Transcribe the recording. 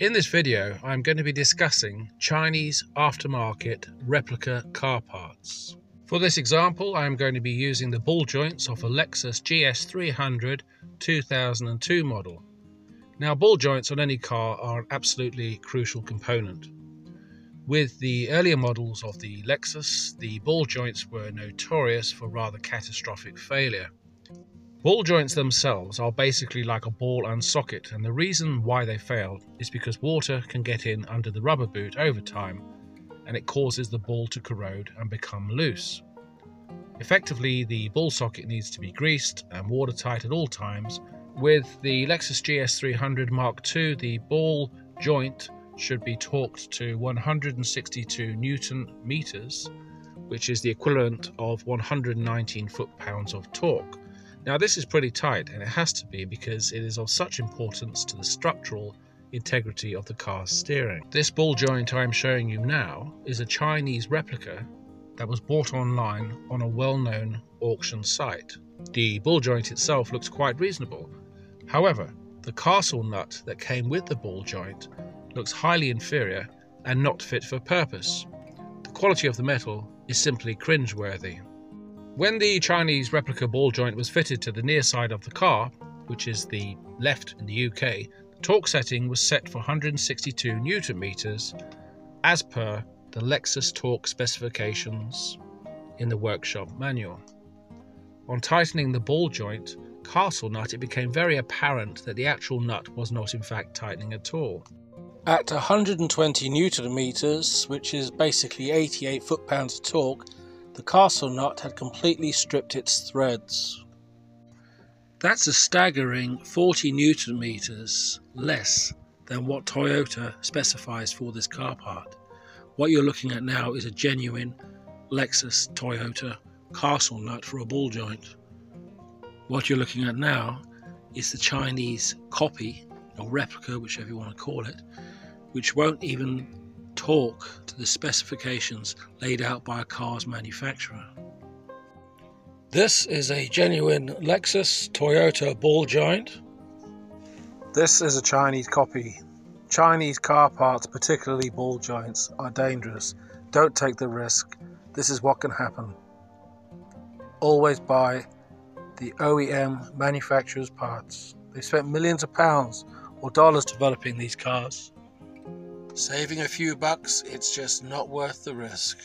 In this video, I'm going to be discussing Chinese aftermarket replica car parts. For this example, I'm going to be using the ball joints of a Lexus GS300 2002 model. Now, ball joints on any car are an absolutely crucial component. With the earlier models of the Lexus, the ball joints were notorious for rather catastrophic failure. Ball joints themselves are basically like a ball and socket, and the reason why they fail is because water can get in under the rubber boot over time and it causes the ball to corrode and become loose. Effectively, the ball socket needs to be greased and watertight at all times. With the Lexus GS300 Mark II, the ball joint should be torqued to 162 newton meters, which is the equivalent of 119 foot pounds of torque. Now this is pretty tight and it has to be because it is of such importance to the structural integrity of the car's steering. This ball joint I am showing you now is a Chinese replica that was bought online on a well-known auction site. The ball joint itself looks quite reasonable. However, the castle nut that came with the ball joint looks highly inferior and not fit for purpose. The quality of the metal is simply cringeworthy. When the Chinese replica ball joint was fitted to the near side of the car, which is the left in the UK, the torque setting was set for 162 newton meters as per the Lexus torque specifications in the workshop manual. On tightening the ball joint castle nut, it became very apparent that the actual nut was not in fact tightening at all. At 120 newton meters, which is basically 88 foot pounds of torque, the castle nut had completely stripped its threads. That's a staggering 40 newton meters less than what Toyota specifies for this car part. What you're looking at now is a genuine Lexus Toyota castle nut for a ball joint. What you're looking at now is the Chinese copy or replica, whichever you want to call it, which won't even torque to the specifications laid out by a car's manufacturer. This is a genuine Lexus Toyota ball joint. This is a Chinese copy. Chinese car parts, particularly ball joints, are dangerous. Don't take the risk. This is what can happen. Always buy the OEM manufacturer's parts. They spent millions of pounds or dollars developing these cars. Saving a few bucks, it's just not worth the risk.